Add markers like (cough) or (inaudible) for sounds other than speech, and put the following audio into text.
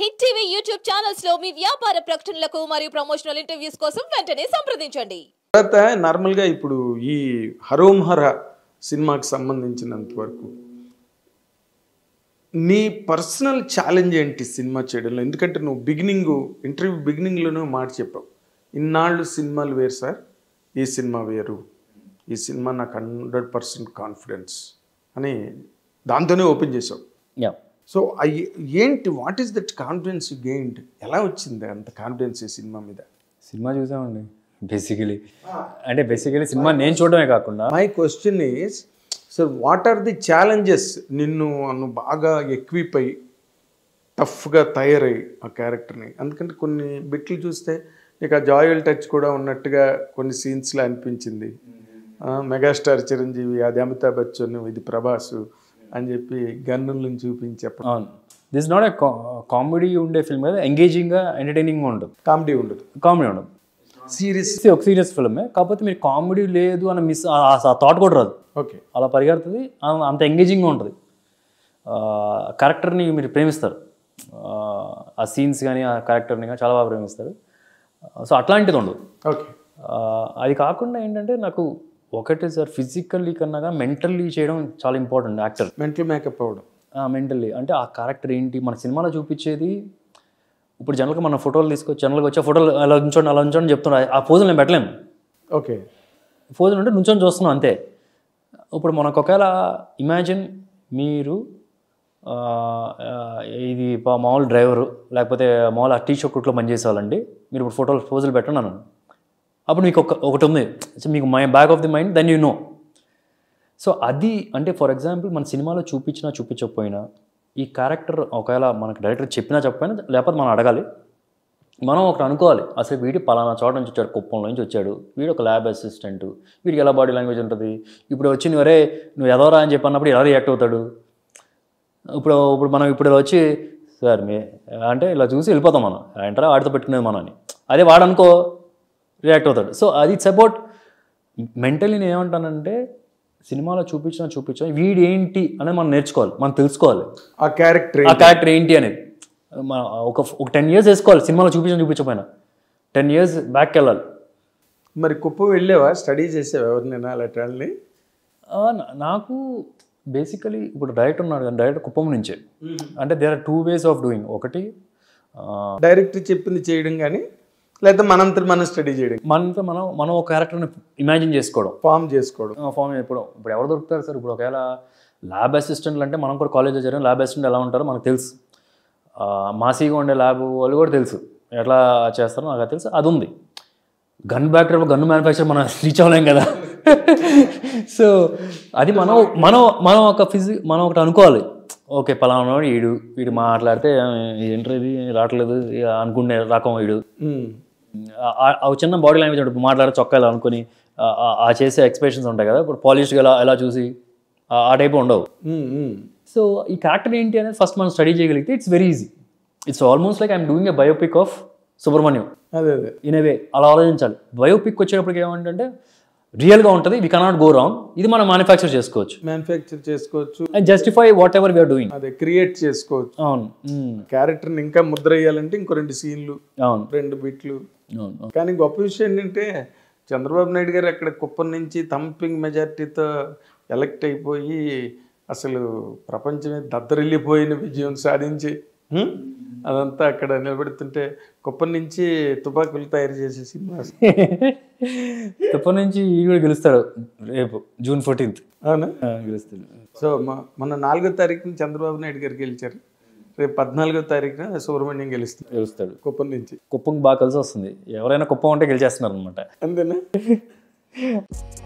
Hit TV YouTube ఛానల్స్లో మీ వ్యాపార ప్రకటనలకు మరియు ప్రమోషనల్ ఇంటర్వ్యూస్ కోసం వెంటనే సంప్రదించండి. తర్వాత నార్మల్గా ఇప్పుడు ఈ హరోం హర సినిమాకి సంబంధించినంత వరకు నీ పర్సనల్ ఛాలెంజ్ ఏంటి సినిమా చేయడంలో? ఎందుకంటే నువ్వు బిగినింగ్ ఇంటర్వ్యూ బిగినింగ్లోనే మాట చెప్పావు. ఇన్నాళ్ళు సినిమాలు వేరు సార్ ఈ సినిమా వేరు. ఈ సినిమా నాకు హండ్రెడ్ పర్సెంట్ కాన్ఫిడెన్స్ అని దాంతోనే ఓపెన్ చేసావు యా. సో అయ్యి ఏంటి what is that confidence gained ఎలా వచ్చింది అంత కాన్ఫిడెన్స్ ఈ సినిమా మీద? సినిమా చూసామండి. బేసికలీ అంటే బేసికలీ సినిమా నేను చూడడమే కాకుండా my question is sir what are the challenges నిన్ను నువ్వు బాగా ఎక్విప్ అయ్యి టఫ్గా తయారయ్యి ఆ క్యారెక్టర్ని ఎందుకంటే కొన్ని బిట్లు చూస్తే నీకు ఆ జాయల్ టచ్ కూడా ఉన్నట్టుగా కొన్ని సీన్స్లో అనిపించింది. ఆ, మెగాస్టార్ చిరంజీవి అది అమితాబ్ బచ్చన్ ఇది ప్రభాస్. అని చెప్పి గన్నులను చూపించి చెప్పడం. అవును. దిస్ నాట్ ఏ కామెడీ ఉండే ఫిల్మ్ కదా ఎంగేజింగ్గా ఎంటర్టైనింగ్గా ఉంటుంది కామెడీ ఉండదు. కామెడీ ఉండదు. సీరియస్ ఒక సీరియస్ ఫిల్మే కాకపోతే మీరు కామెడీ లేదు అని మిస్ ఆ థాట్ కూడా రాదు. ఓకే అలా పరిగెడుతుంది అంత ఎంగేజింగ్గా ఉంటుంది. క్యారెక్టర్ని మీరు ప్రేమిస్తారు. ఆ, సీన్స్ కానీ ఆ క్యారెక్టర్ని కానీ చాలా బాగా ప్రేమిస్తారు. సో అట్లాంటిది ఉండదు. ఓకే అది కాకుండా ఏంటంటే నాకు ఒకటి సార్ ఫిజికల్లీ కన్నా మెంటల్లీ చేయడం చాలా ఇంపార్టెంట్ యాక్టర్ మెంటల్ మేకప్ అవ్వడం. మెంటల్లీ అంటే ఆ క్యారెక్టర్ ఏంటి? మన సినిమాలో చూపించేది ఇప్పుడు జనరల్గా మన ఫోటోలు తీసుకొచ్చి జనరల్గా వచ్చే ఫోటోలు అలా ఉంచండి అలా ఉంచండి చెప్తున్నా. ఆ పోజులు నేను పెట్టలేము ఓకే. పోజులు అంటే నుంచొని చూస్తున్నాం అంతే. ఇప్పుడు మనకు ఒకవేళ ఇమాజిన్ మీరు ఇది మామూలు డ్రైవరు లేకపోతే మామూలు ఆ టీ షర్ట్లో పనిచేసే వాళ్ళండి మీరు ఇప్పుడు ఫోటోలు పోజులు పెట్టండి అన్నాను. అప్పుడు మీకు ఒక ఒకటి ఉంది. సో మీకు my back of the mind then you know so అది అంటే ఫర్ ఎగ్జాంపుల్ మన సినిమాలో చూపించినా చూపించకపోయినా ఈ క్యారెక్టర్ ఒకవేళ మనకు డైరెక్టర్ చెప్పినా చెప్పకపోయినా లేకపోతే మనం అడగాలి. మనం ఒకటి అనుకోవాలి. అసలు వీడి పలానా చోట నుంచి వచ్చాడు కుప్పంలో నుంచి వచ్చాడు. వీడు ఒక ల్యాబ్ అసిస్టెంట్ వీడికి ఎలా బాడీ లాంగ్వేజ్ ఉంటుంది? ఇప్పుడు వచ్చి నువ్వు అరే నువ్వు ఎదవరా అని చెప్పన్నప్పుడు ఎలా రియాక్ట్ అవుతాడు? ఇప్పుడు ఇప్పుడు మనం ఇప్పుడు వచ్చి సార్ మీ అంటే ఇలా చూసి వెళ్ళిపోతాం మనం. ఏంటరా వాడితో పెట్టుకునేది మనం అని అదే వాడనుకో రియాక్ట్ అవుతాడు. సో అది ఇట్స్ అబౌట్ మెంటలీ నేను ఏమంటానంటే సినిమాలో చూపించినా చూపించినా వీడు ఏంటి అనేది మనం నేర్చుకోవాలి మనం తెలుసుకోవాలి. ఆ క్యారెక్టర్ ఆ క్యారెక్టర్ ఏంటి అనేది. మన ఒక ఒక టెన్ ఇయర్స్ వేసుకోవాలి సినిమాలో చూపించడం చూపించకపోయినా. టెన్ ఇయర్స్ బ్యాక్ వెళ్ళాలి. మరి కుప్పం వెళ్ళావా? స్టడీ చేసావా ఎవరినైనా అలాంటి వాళ్ళని ఆ, నా- నాకు బేసికలీ ఇప్పుడు డైరెక్టర్ ఉన్నాడు కానీ డైరెక్టర్ కుప్పం నుంచే. అంటే there are two ways of doing ఒకటి డైరెక్ట్ చెప్పింది చేయడం కానీ లేకపోతే మనంతా మనం స్టడీ చేయడం. మనతో మనం మనం ఒక క్యారెక్టర్ని ఇమాజిన్ చేసుకోవడం. ఫామ్ చేసుకోవడం. ఫామ్ ఇప్పుడు ఇప్పుడు ఎవరు దొరుకుతారు సార్? ఇప్పుడు ఒకవేళ ల్యాబ్ అసిస్టెంట్లు అంటే మనం కూడా కాలేజ్లో జరిగిన ల్యాబ్ అసిస్టెంట్ ఎలా ఉంటారో మనకు తెలుసు. మాసీగా ఉండే ల్యాబ్ వాళ్ళు కూడా తెలుసు. ఎట్లా చేస్తారో నాకు తెలుసు. అది ఉంది. గన్ బ్యాక్టర్ గన్ మ్యానుఫ్యాక్చర్ మనం (laughs) రీచ్ అవ్వలేం కదా. (laughs) సో అది మనం మనం మనం ఒక ఫిజి మనం ఒకటి అనుకోవాలి. ఓకే పలానా వాడు వీడు మాట్లాడితే ఏంట్రా ఇది? రావట్లేదు ఇక అనుకునే రకం వీడు. ఆ- చిన్న బాడీ లాంగ్వేజ్ ఉంటుంది ఇప్పుడు మాట్లాడే చొక్కా ఇలా అనుకుని ఆ- చేసే ఎక్స్ప్రెషన్స్ ఉంటాయి కదా. ఇప్పుడు పాలిష్గా ఎలా ఎలా చూసి ఆ- టైప్ ఉండవు. సో ఈ క్యారెక్టర్ ఏంటి అనేది ఫస్ట్ మనం స్టడీ చేయగలిగితే it's very easy it's almost like I'm doing a biopic of Subrahmanyam అదే అదే. ఇన్ వే అలా ఆలోచించాలి. బయోపిక్ వచ్చేటప్పటికి ఏమంటే రియల్గా ఉంటుంది వీ కెనాట్ గో రాంగ్ ఇది మనం మ్యానుఫ్యాక్చర్ చేసుకోవచ్చు. మ్యానుఫ్యాక్చర్ చేసుకోవచ్చు. And justify whatever we are doing అదే క్రియేట్ చేసుకోవచ్చు. అవును. క్యారెక్టర్ని ఇంకా ముద్ర వేయాలంటే ఇంకో రెండు సీన్లు అవును. రెండు బిట్లు కానీ గొప్ప విషయం ఏంటంటే చంద్రబాబు నాయుడు గారు అక్కడ కుప్పం నుంచి థంపింగ్ మెజార్టీతో ఎలక్ట్ అయిపోయి అసలు ప్రపంచమే దద్దరిల్లిపోయిన విజయం సాధించి? అదంతా అక్కడ నిలబెడుతుంటే కుప్పం నుంచి తుపాకులు తయారు చేసే సినిమా. (laughs) ఇప్పటి నుంచి ఈ కూడా గెలుస్తాడు రేపు జూన్ ఫోర్టీన్త్. అవునా? గెలుస్తాడు. సో మ- మొన్న నాలుగో తారీఖున చంద్రబాబు నాయుడు గారు గెలిచారు. రేపు పద్నాలుగో తారీఖున సుబ్రహ్మణ్యం గెలుస్తుంది గెలుస్తాడు. కుప్పం నుంచి. కుప్పంకి బాగా కలిసి వస్తుంది. ఎవరైనా కుప్పం అంటే గెలిచేస్తున్నారు అనమాట అంతేనా? (laughs)